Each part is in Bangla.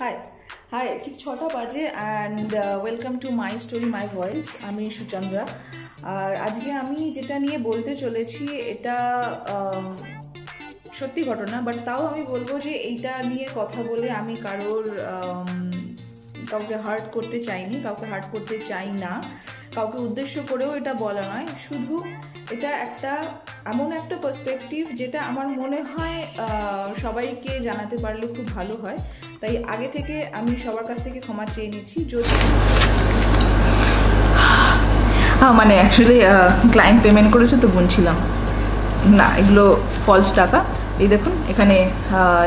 হাই হাই ঠিক ছটা বাজে and welcome to my story my voice আমি সুচন্দ্রা। আর আজকে আমি যেটা নিয়ে বলতে চলেছি, এটা সত্যি ঘটনা বাট তাও আমি বলব যে এইটা নিয়ে কথা বলে আমি কারোর কাউকে হার্ট করতে চাইনি, কাউকে হার্ট করতে চাই না। কাউকে উদ্দেশ্য করেও এটা বলা নয়। শুধু এটা একটা, এমন একটা পার্সপেক্টিভ যেটা আমার মনে হয় সবাইকে জানাতে পারলে খুব ভালো হয়। তাই আগে থেকে আমি সবার কাছ থেকে ক্ষমা চেয়ে নিচ্ছি। যদি হ্যাঁ মানে অ্যাকচুয়ালি ক্লায়েন্ট পেমেন্ট করেছে তো গুনছিলাম। না, এগুলো ফলস টাকা। এই দেখুন, এখানে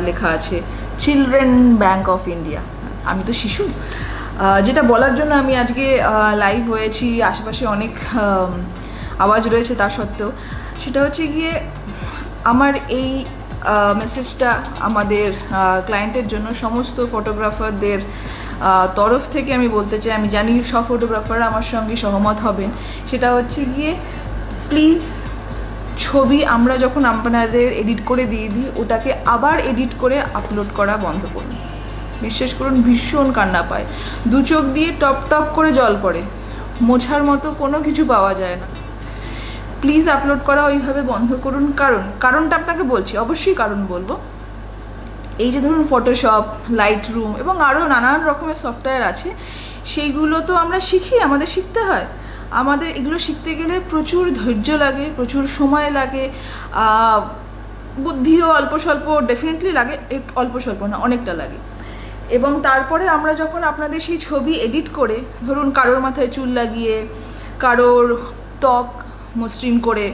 লেখা আছে চিলড্রেন ব্যাংক অফ ইন্ডিয়া আমি তো শিশু। যেটা বলার জন্য আমি আজকে লাইভ হয়েছি। আশেপাশে অনেক আওয়াজ রয়েছে তা সত্ত্বেও। সেটা হচ্ছে গিয়ে, আমার এই মেসেজটা আমাদের ক্লায়েন্টের জন্য সমস্ত ফটোগ্রাফারদের তরফ থেকে আমি বলতে চাই, আমি জানি সব ফটোগ্রাফার আমার সঙ্গে সহমত হবেন। সেটা হচ্ছে গিয়ে প্লিজ ছবি আমরা যখন আপনাদের এডিট করে দিয়ে দিই, ওটাকে আবার এডিট করে আপলোড করা বন্ধ করুন। বিশ্বাস করুন ভীষণ কান্না পায়। দু চোখ দিয়ে টপ টপ করে জল পড়ে। মোছার মতো কোনো কিছু পাওয়া যায় না। প্লিজ আপলোড করা ওইভাবে বন্ধ করুন। কারণ, কারণটা আপনাকে বলছি, অবশ্যই কারণ বলব। এই যে ধরুন ফটোশপ লাইট রুম এবং আরও নানান রকমের সফটওয়্যার আছে, সেইগুলো তো আমরা শিখি, আমাদের শিখতে হয়। আমাদের এগুলো শিখতে গেলে প্রচুর ধৈর্য লাগে, প্রচুর সময় লাগে বুদ্ধিও অল্প স্বল্প ডেফিনেটলি লাগে অল্প স্বল্প না, অনেকটা লাগে। এবং তারপরে আমরা যখন আপনাদের সেই ছবি এডিট করে, ধরুন কারোর মাথায় চুল লাগিয়ে, কারোর ত্বক মসৃণ করে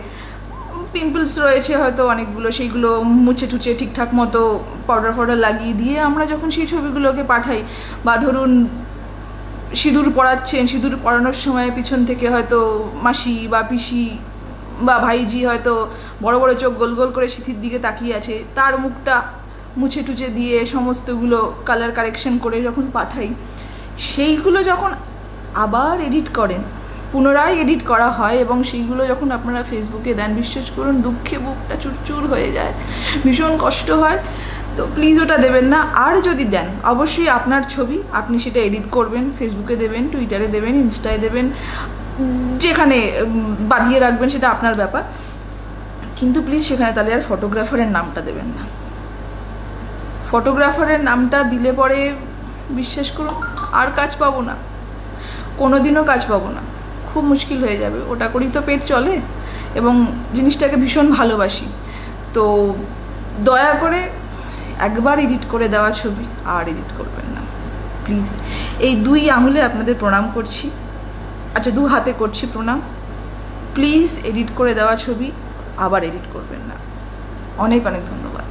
পিম্পলস রয়েছে হয়তো অনেকগুলো, সেইগুলো মুছে টুছে ঠিকঠাক মতো পাউডার ফাউডার লাগিয়ে দিয়ে আমরা যখন সেই ছবিগুলোকে পাঠাই বা ধরুন সিঁদুর পড়াচ্ছেন সিঁদুর পড়ানোর সময় পিছন থেকে হয়তো মাসি বা পিসি বা ভাইজি হয়তো বড় বড় চোখ গোল গোল করে সিথির দিকে তাকিয়ে আছে, তার মুখটা মুছে টুছে দিয়ে সমস্তগুলো কালার কারেকশন করে যখন পাঠাই, সেইগুলো যখন আবার এডিট করেন, পুনরায় এডিট করা হয় এবং সেইগুলো যখন আপনারা ফেসবুকে দেন, বিশ্বাস করুন দুঃখে বুকটা চুরচুর হয়ে যায়, ভীষণ কষ্ট হয়, তো প্লিজ ওটা দেবেন না। আর যদি দেন, অবশ্যই আপনার ছবি আপনি সেটা এডিট করবেন ফেসবুকে দেবেন টুইটারে দেবেন ইনস্টায় দেবেন যেখানে বাঁধিয়ে রাখবেন সেটা আপনার ব্যাপার। কিন্তু প্লিজ সেখানে তাহলে আর ফটোগ্রাফারের নামটা দেবেন না। ফটোগ্রাফারের নামটা দিলে পরে বিশ্বাস করুন, আর কাজ পাবো না। কোনো দিনও কাজ পাবো না। খুব মুশকিল হয়ে যাবে। ওটা করেই তো পেট চলে এবং জিনিসটাকে ভীষণ ভালোবাসি। তো দয়া করে একবার এডিট করে দেওয়া ছবি, আর এডিট করবেন না। প্লিজ, এই দুই আঙুলে আপনাদের প্রণাম করছি। আচ্ছা দু হাতে করছি প্রণাম। প্লিজ এডিট করে দেওয়া ছবি, আবার এডিট করবেন না। অনেক অনেক ধন্যবাদ।